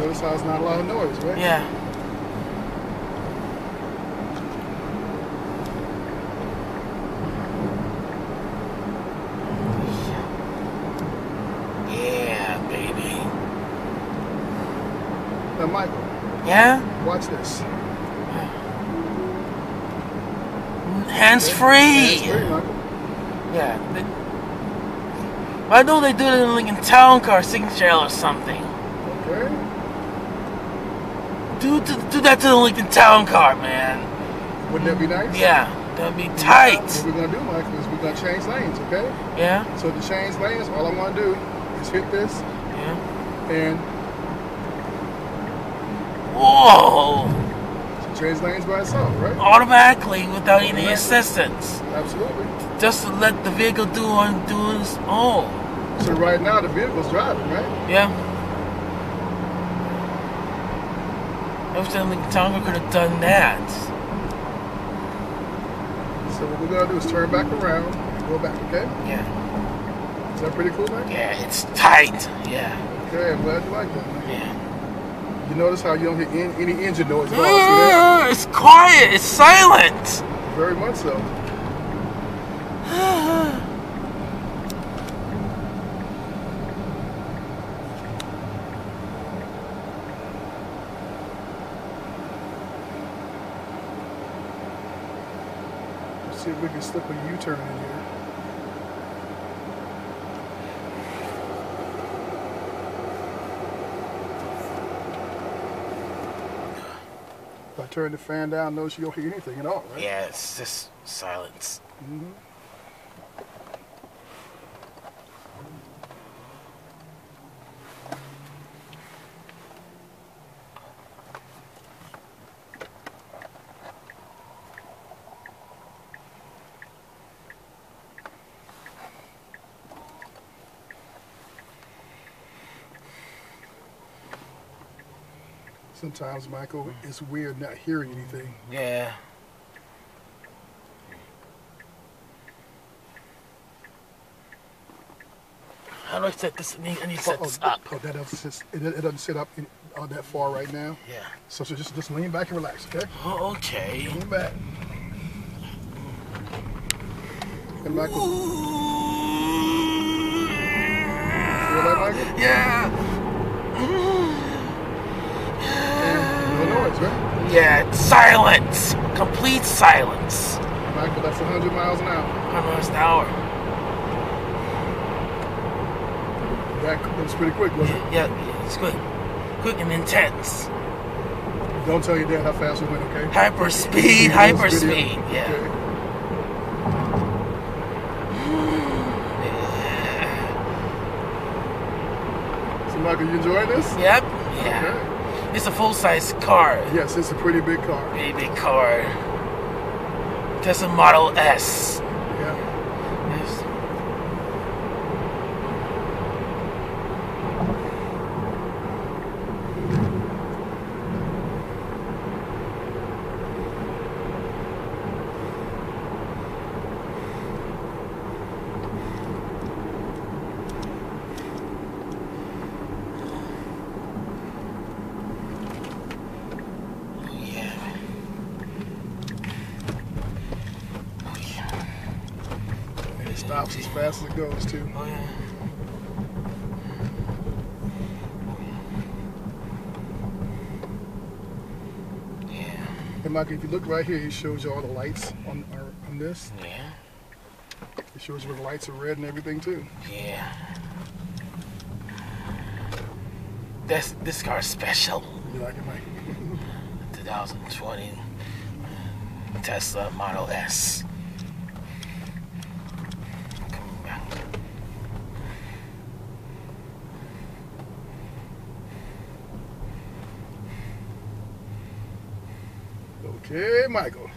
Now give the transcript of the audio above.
Notice how it's not a lot of noise, right? Yeah. Yeah, baby. Now, Michael, Yeah? watch this. Hands Hands free. Michael. Yeah. They, why don't they do it in Lincoln Town Car signature or something? Okay. Do, do do that to the Lincoln Town Car, man. Wouldn't that be nice? Yeah, that'd be tight. What we're gonna do, Michael, is we're gonna change lanes, okay? Yeah, So to change lanes, all I want to do is hit this yeah. and Whoa! change lanes by itself, right? Automatically without any assistance, Absolutely. just to let the vehicle do on do its own. So right now the vehicle's driving, right? Yeah. I wish that Car could have done that. So what we're gonna do is turn back around and go back, okay? Yeah, Is that pretty cool, man? yeah, it's tight. Yeah, Okay, I'm glad you like that, man. yeah. You notice how you don't hear in, any engine noise at all. Uh, it's quiet. It's silent. Very much so. see if we can slip a U-turn in here. If I turn the fan down, notice you don't hear anything at all, right? Yeah, it's just silence. Mhm. Sometimes, Michael, it's weird not hearing anything. Yeah. How do I set this? I need, I need to set oh, this up. Oh, that doesn't sit, it, it doesn't sit up in, uh, that far right now. Yeah. So, so just just lean back and relax, okay? Oh, okay. Lean back. And Michael, feel that, Michael? Yeah. And no noise, right? Yeah. Silence. Complete silence. Michael, that's 100 miles an hour. 100 miles an hour. That, was pretty quick, wasn't it? Yeah, yeah, it's quick. Quick and intense. Don't tell your dad how fast we went, okay? Hyper speed, hyper speed. Yeah. Okay. So, Michael, you enjoying this? Yep. Yeah. Okay. It's a full size car. Yes, it's a pretty big car. Pretty big car. Tesla Model S. Yeah. Yes. Oh, yeah. Oh, yeah. And it stops as fast as it goes, too. Oh, yeah. Yeah. And Michael, if you look right here, it shows you all the lights on our, on this. Yeah. It shows you where the lights are red and everything too. Yeah. This this car's special. You like it, Mike? 2020 Tesla Model S. Coming back. Okay, Michael.